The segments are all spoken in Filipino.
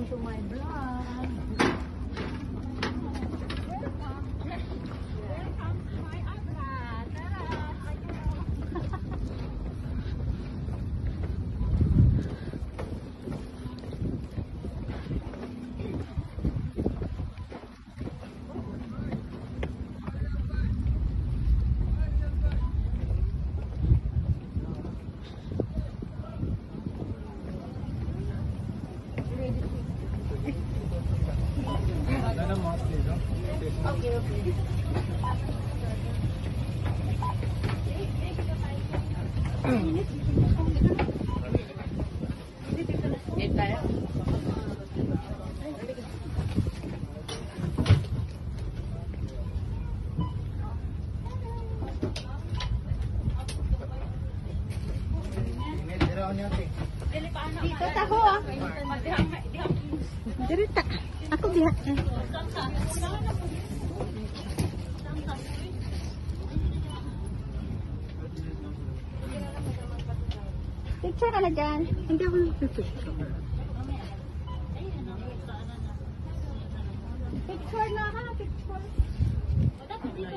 welcome to my vlog. Okay, okay. Dito taho ah. Dirita. Ako diha. Picture ka na dyan. Hindi ako nagpipicture. Picture na ha, picture. Dito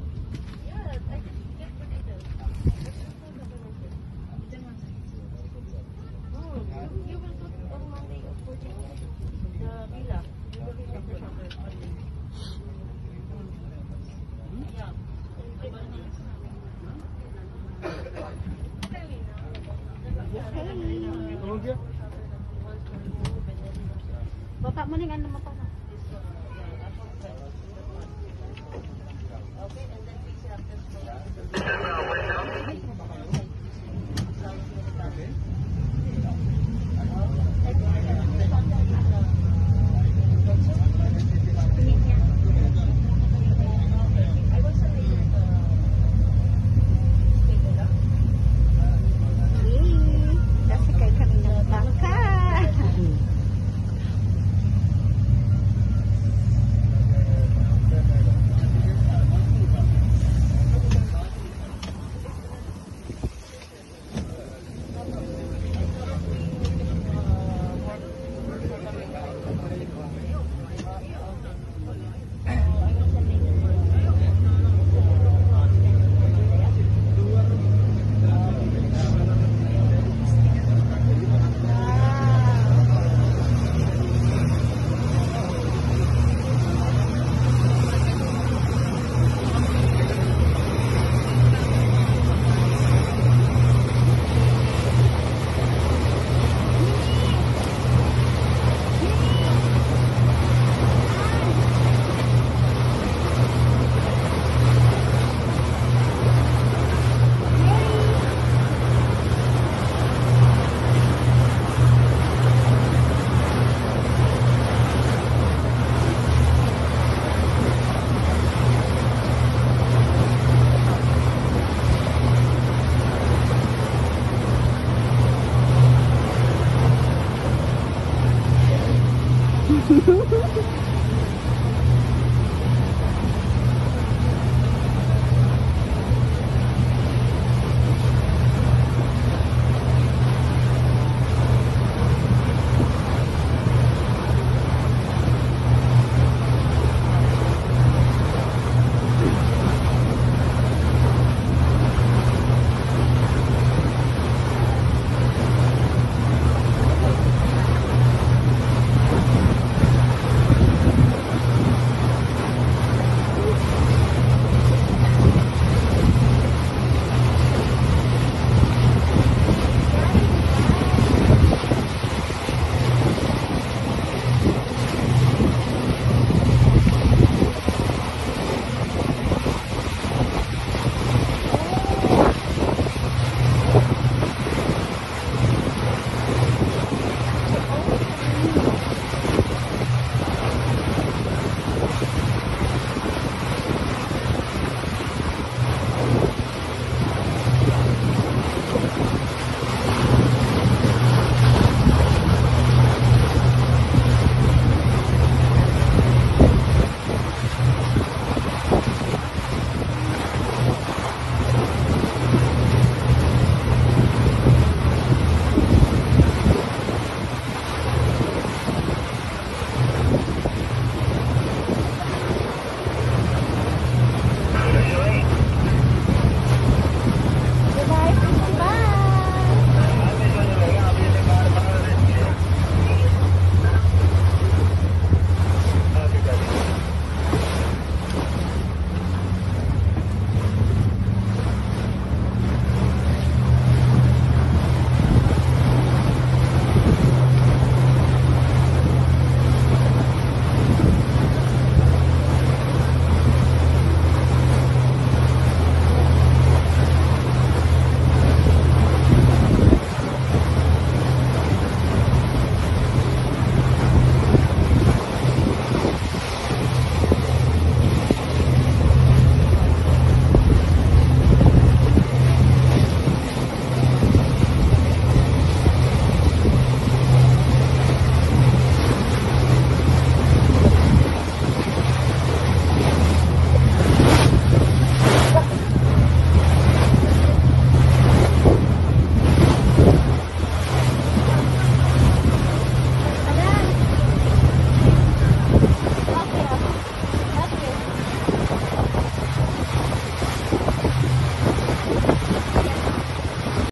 Bapa mo ning ano mo pa. Okay, and then fix it up this.